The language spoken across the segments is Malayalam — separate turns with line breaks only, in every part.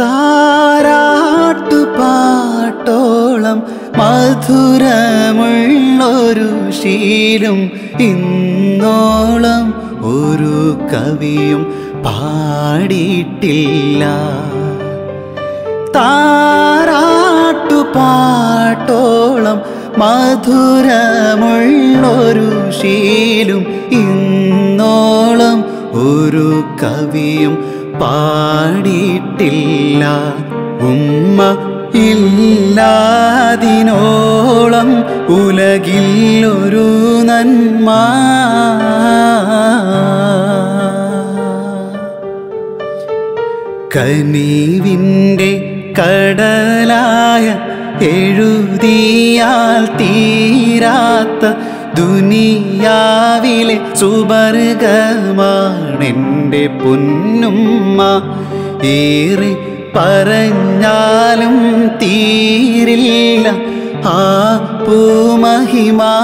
താരാട്ടുപാട്ടോളം മധുരമുള്ളൊരു ശീലും ഇന്നോളം ഒരു കവിയും പാടിയിട്ടില്ല. താരാട്ടുപാട്ടോളം മധുരമുള്ളൊരു ശീലും ഇന്നോളം ഒരു കവിയും പാടിയിട്ടില്ല ഉമ്മ ഇല്ലാതിനോളം ഉലകിൽ ഒരു നന്മ. കനീവിന്റെ കടലായ എഴുതിയാൽ തീരാത്ത ദുനിയാവിലെ സുബർഗമാണെന്റെ പൊന്നുമ്മ. ഏറെ പറഞ്ഞാലും തീരില്ല ആ പൂമഹിമാ.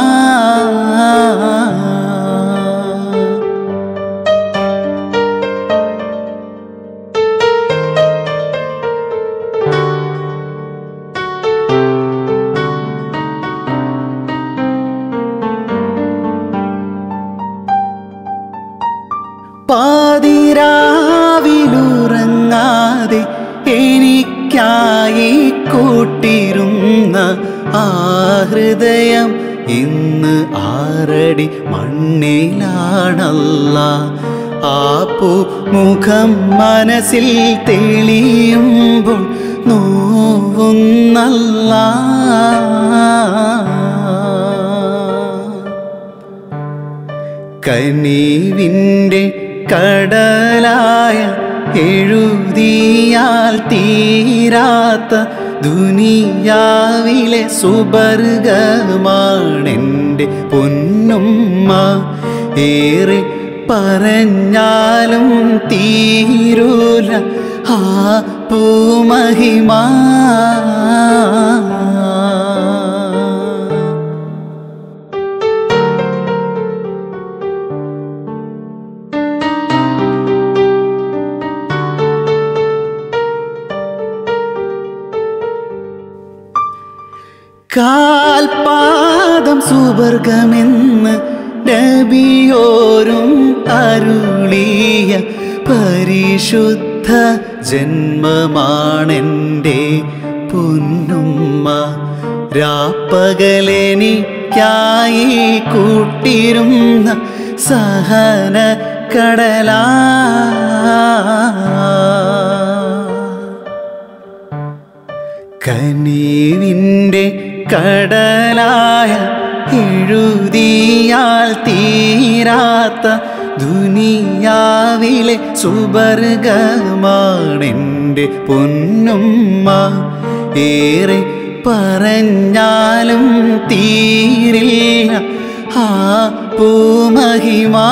പാതിരാവിലുറങ്ങാതെ എനിക്കായി കൂട്ടിരുന്ന ആ ഹൃദയം ഇന്ന് ആറടി മണ്ണിലാണല്ല. ആ പൂ മുഖം മനസ്സിൽ തെളിയുമ്പോൾ നോവുന്നല്ല. കനീവിന്റെ കടലായ എഴുതിയാൽ തീരാത്ത ദുനിയാവിലെ സുബർഗമാണെന്റെ പൊന്നുമ്മ. ഏറെ പറഞ്ഞാലും തീരൂല ആ പൂമഹിമാ. കാൽപാദം സുവർഗമെന്ന് നബിയോരും അരുളിയ പരിശുദ്ധ ജന്മമാണെന്റെ പൊന്നുമ്മ. രാപ്പകലെനിക്കായി കൂട്ടിരുന്ന സഹന കടലാ. കനീവിന്റെ കടലായ എഴുതിയാൽ തീരാത്ത ദുനിയാവിലെ സുബർഗമാണെന്റെ പൊന്നുമ്മ. ഏറെ പറഞ്ഞാലും തീരില്ല ആ പൂമഹിമാ.